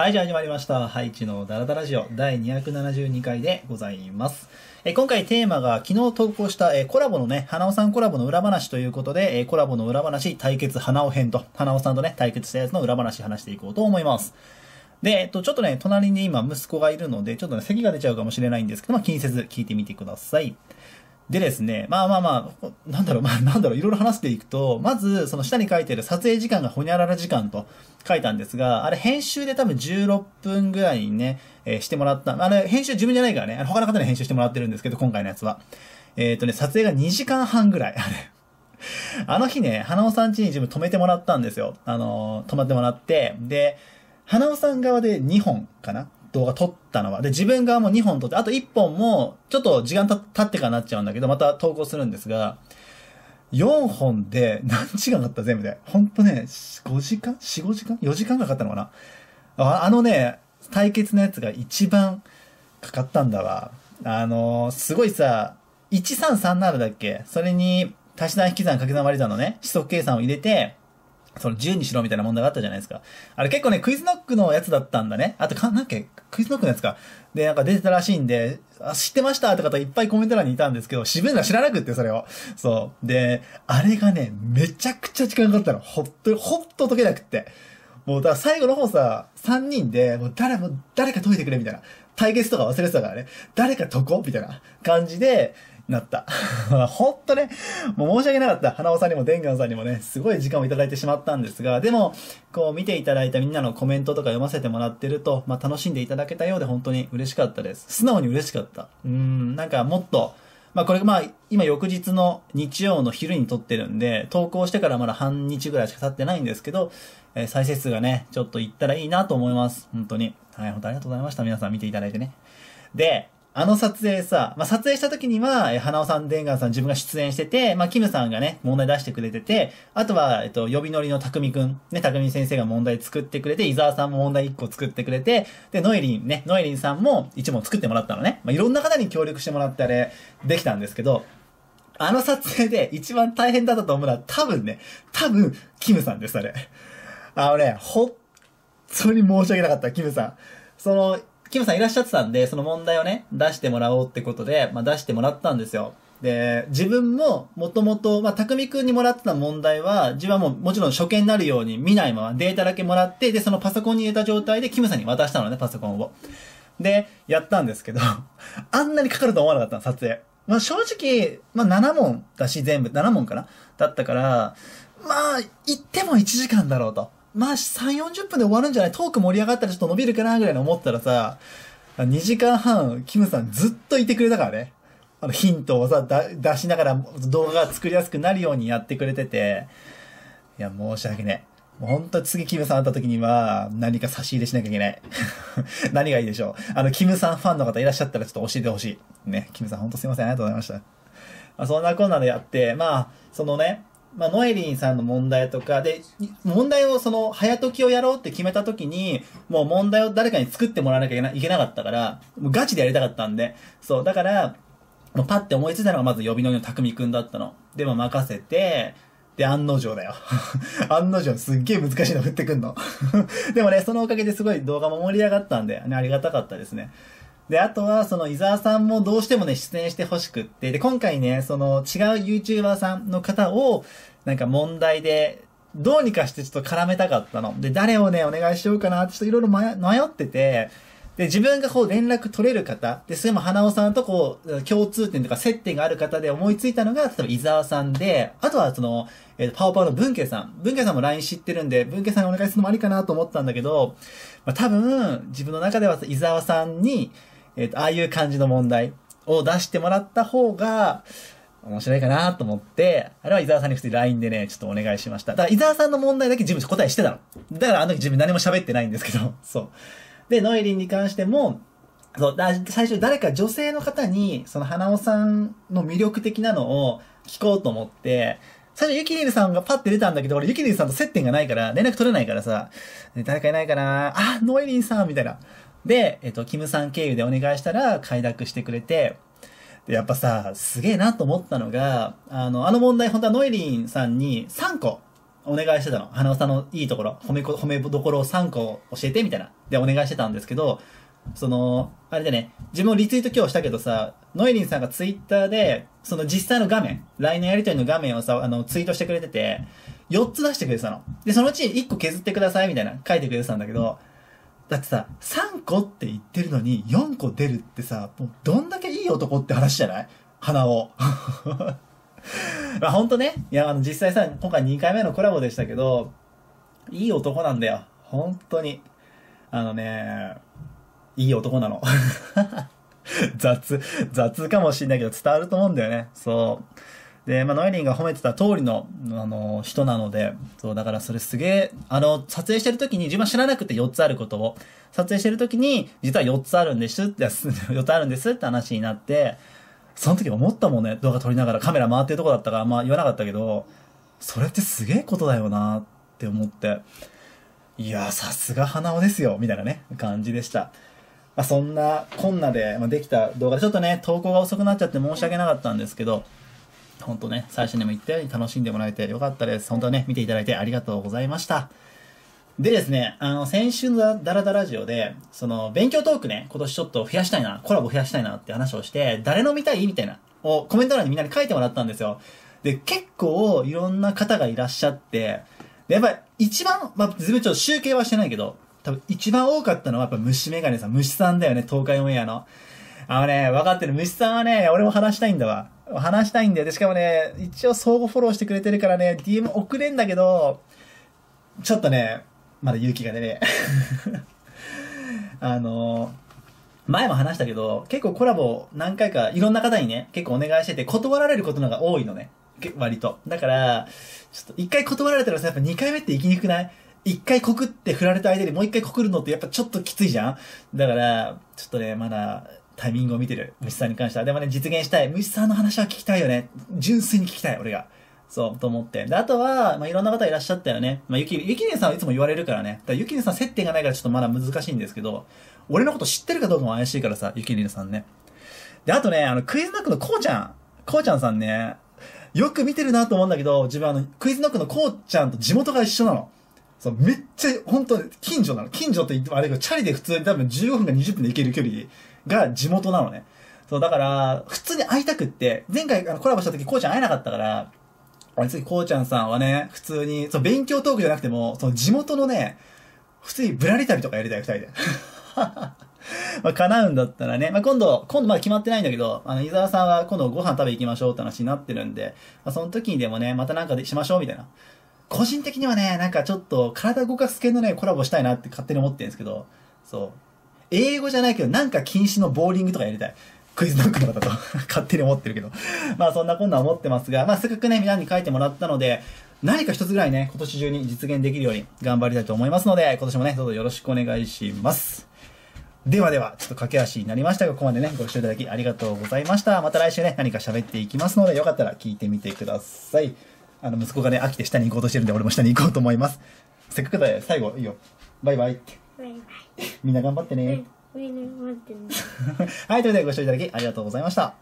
はい、じゃあ始まりました。ハイチのダラダラジオ第272回でございます。え今回テーマが昨日投稿した、えコラボのね、花尾さんコラボの裏話ということで、えコラボの裏話対決花尾編と、花尾さんとね、対決したやつの裏話話していこうと思います。で、えっと、ちょっとね、隣に今息子がいるので、ちょっとね、咳が出ちゃうかもしれないんですけど、まあ気にせず聞いてみてください。でですね、まあまあまあ、なんだろう、まあなんだろう、いろいろ話していくと、まず、その下に書いてる撮影時間がほにゃらら時間と書いたんですが、あれ編集で多分16分ぐらいにね、えーしてもらった。あれ編集自分じゃないからね、あの他の方に編集してもらってるんですけど、今回のやつは。えっ、とね、撮影が2時間半ぐらい、あれ。あの日ね、花尾さん家に自分止めてもらったんですよ。あのー泊まってもらって、で、花尾さん側で2本かな動画撮ったのは。で、自分側も2本撮って、あと1本も、ちょっと時間た経ってからなっちゃうんだけど、また投稿するんですが、4本で何時間かかった全部で。ほんとね、5時間 ?4、5時間 ?4 時間かかったのかな？ああのね、対決のやつが一番かかったんだわ。あのーすごいさ、1337だっけ？それに、足し算引き算掛け算割り算のね、指則計算を入れて、その10にしろみたいな問題があったじゃないですか。あれ結構ね、クイズノックのやつだったんだね。あとか、なんだっけ？クイズノックのやつか。で、なんか出てたらしいんで、あ、知ってましたって方いっぱいコメント欄にいたんですけど、自分ら知らなくって、それを。そう。で、あれがね、めちゃくちゃ時間かかったの。ほっと、ほっと解けなくって。もう、だから最後の方さ、3人で、もう誰も、誰か解いてくれみたいな。対決とか忘れてたからね。誰か解こうみたいな感じで、なった。ほんとね、もう申し訳なかった。花尾さんにもデンガンさんにもね、すごい時間をいただいてしまったんですが、でも、こう見ていただいたみんなのコメントとか読ませてもらってると、まあ楽しんでいただけたようで本当に嬉しかったです。素直に嬉しかった。うん、なんかもっと、まあこれまあ今翌日の日曜の昼に撮ってるんで、投稿してからまだ半日ぐらいしか経ってないんですけど、えー再生数がね、ちょっといったらいいなと思います。本当に。はい、本当ありがとうございました。皆さん見ていただいてね。で、あの撮影さ、まあ、撮影した時には、え花尾さん、デンガンさん自分が出演してて、まあ、キムさんがね、問題出してくれてて、あとは、えっと、呼び乗りの匠くん、ね、匠先生が問題作ってくれて、伊沢さんも問題1個作ってくれて、で、ノエリンね、ノエリンさんも1問作ってもらったのね。まあ、いろんな方に協力してもらってあれ、できたんですけど、あの撮影で一番大変だったと思うのは多分ね、多分、キムさんです、あれ。あのね、ほ本当に申し訳なかった、キムさん。その、キムさんいらっしゃってたんで、その問題をね、出してもらおうってことで、まあ出してもらったんですよ。で、自分も、もともと、まあ、匠くんにもらってた問題は、自分はもう、もちろん初見になるように見ないままデータだけもらって、で、そのパソコンに入れた状態でキムさんに渡したのね、パソコンを。で、やったんですけど、あんなにかかると思わなかったの、撮影。まあ、正直、まあ、7問だし、全部、7問かな？だったから、まあ、言っても1時間だろうと。まあ、3、40分で終わるんじゃない？トーク盛り上がったらちょっと伸びるかなぐらいに思ったらさ、2時間半、キムさんずっといてくれたからね。あの、ヒントをさ、出しながら動画が作りやすくなるようにやってくれてて、いや、申し訳ねえ。もう本当次キムさん会った時には、何か差し入れしなきゃいけない。何がいいでしょう。あの、キムさんファンの方いらっしゃったらちょっと教えてほしい。ね、キムさん本当すいません。ありがとうございました。まあ、そんなこんなでやって、まあ、そのね、まあ、ノエリンさんの問題とかで、問題をその、早解きをやろうって決めた時に、もう問題を誰かに作ってもらわなきゃいけなかったから、もうガチでやりたかったんで、そう、だから、もうパッて思いついたのがまず呼び乗りの匠くんだったの。でも任せて、で、案の定だよ。案の定すっげえ難しいの降ってくんの。でもね、そのおかげですごい動画も盛り上がったんで、ね、ありがたかったですね。で、あとは、その伊沢さんもどうしてもね、出演してほしくって、で、今回ね、その違う YouTuber さんの方を、なんか問題で、どうにかしてちょっと絡めたかったの。で、誰をね、お願いしようかなってちょっといろいろ迷ってて、で、自分がこう連絡取れる方、で、それも花尾さんとこう、共通点とか接点がある方で思いついたのが、例えば伊沢さんで、あとはその、えーパオパオの文家さん。文家さんも LINE 知ってるんで、文家さんにお願いするのもありかなと思ったんだけど、まあ、多分、自分の中では伊沢さんに、えっ、と、ああいう感じの問題を出してもらった方が、面白いかなと思って、あれは伊沢さんに普通に LINE でね、ちょっとお願いしました。だから伊沢さんの問題だけ自分答えしてたの。だからあの時自分何も喋ってないんですけど、そう。で、ノエリンに関しても、そう、だ最初誰か女性の方に、その花尾さんの魅力的なのを聞こうと思って、最初ユキリルさんがパッて出たんだけど、俺ユキリルさんと接点がないから、連絡取れないからさ、誰かいないかなあ、ノエリンさんみたいな。で、えっと、キムさん経由でお願いしたら、快諾してくれて、で、やっぱさ、すげえなと思ったのが、あの、あの問題、本当はノエリンさんに3個お願いしてたの。花尾さんのいいところ、褒め、褒めどころを3個教えて、みたいな。で、お願いしてたんですけど、その、あれでね、自分もリツイート今日したけどさ、ノエリンさんがツイッターで、その実際の画面、LINE のやりとりの画面をさ、あの、ツイートしてくれてて、4つ出してくれてたの。で、そのうち1個削ってください、みたいな、書いてくれてたんだけど、だってさ、3個って言ってるのに4個出るってさ、もうどんだけいい男って話じゃない？鼻を。まあ本当ね、いや、あの実際さ、今回2回目のコラボでしたけど、いい男なんだよ。本当に。あのね、いい男なの。雑、雑かもしんないけど伝わると思うんだよね。そう。で、まあ、ノエリンが褒めてた通りの、あの、人なので、そう、だからそれすげえ、あの、撮影してる時に自分は知らなくて4つあることを、撮影してる時に、実は4つあるんですって、4つあるんですって話になって、その時思ったもんね、動画撮りながらカメラ回ってるとこだったから、まあ言わなかったけど、それってすげえことだよなって思って、いやさすが花尾ですよ、みたいなね、感じでした。まあ、そんなこんなで、まあ、できた動画でちょっとね、投稿が遅くなっちゃって申し訳なかったんですけど、本当ね、最初にも言ったように楽しんでもらえてよかったです。本当ね、見ていただいてありがとうございました。でですね、あの、先週のダラダラジオで、その、勉強トークね、今年ちょっと増やしたいな、コラボ増やしたいなって話をして、誰の見たい？みたいな、をコメント欄にみんなに書いてもらったんですよ。で、結構いろんな方がいらっしゃって、で、やっぱり一番、まあ、自分ちょっと集計はしてないけど、多分一番多かったのはやっぱ虫メガネさん、虫さんだよね、東海オンエアの。あのね、分かってる。虫さんはね、俺も話したいんだわ。話したいんだよ。で、しかもね、一応相互フォローしてくれてるからね、DM 送れんだけど、ちょっとね、まだ勇気が出ねえ あの、前も話したけど、結構コラボ何回かいろんな方にね、結構お願いしてて、断られることのが多いのね。割と。だから、ちょっと一回断られたらさ、やっぱ二回目って行きにくくない？一回告って振られた相手にもう一回告るのってやっぱちょっときついじゃん？だから、ちょっとね、まだタイミングを見てる。虫さんに関しては。でもね、実現したい。虫さんの話は聞きたいよね。純粋に聞きたい、俺が。そう、と思って。で、あとは、まあ、いろんな方いらっしゃったよね。まあ、ゆき、ゆきねさんはいつも言われるからね。だからゆきねさん接点がないからちょっとまだ難しいんですけど、俺のこと知ってるかどうかも怪しいからさ、ゆきねさんね。で、あとね、あの、クイズノックのこうちゃん。こうちゃんさんね、よく見てるなと思うんだけど、自分あの、クイズノックのこうちゃんと地元が一緒なの。そう、めっちゃ、本当近所なの。近所って言ってもあれだけど、チャリで普通に多分15分か20分で行ける距離が地元なのね。そう、だから、普通に会いたくって、前回あのコラボした時、こうちゃん会えなかったから、あれ次、こうちゃんさんはね、普通に、そう、勉強トークじゃなくても、その地元のね、普通にぶらり旅とかやりたい、二人で。まあ、叶うんだったらね、まあ、今度、今度まだ決まってないんだけど、あの、伊沢さんは今度ご飯食べ行きましょうって話になってるんで、まあ、その時にでもね、またなんかでしましょうみたいな。個人的にはね、なんかちょっと体動かす系のね、コラボしたいなって勝手に思ってるんですけど、そう。英語じゃないけど、なんか禁止のボーリングとかやりたい。クイズノックの方と 勝手に思ってるけど。まあそんなこんな思ってますが、まあせっかくね、皆に書いてもらったので、何か一つぐらいね、今年中に実現できるように頑張りたいと思いますので、今年もね、どうぞよろしくお願いします。ではでは、ちょっと駆け足になりましたが、ここまでね、ご視聴いただきありがとうございました。また来週ね、何か喋っていきますので、よかったら聞いてみてください。あの、息子がね、飽きて下に行こうとしてるんで、俺も下に行こうと思います。せっかくだよ、最後、いいよ。バイバイって。バイバイ。みんな頑張ってね。みんな頑張ってね。はい、ということでご視聴いただきありがとうございました。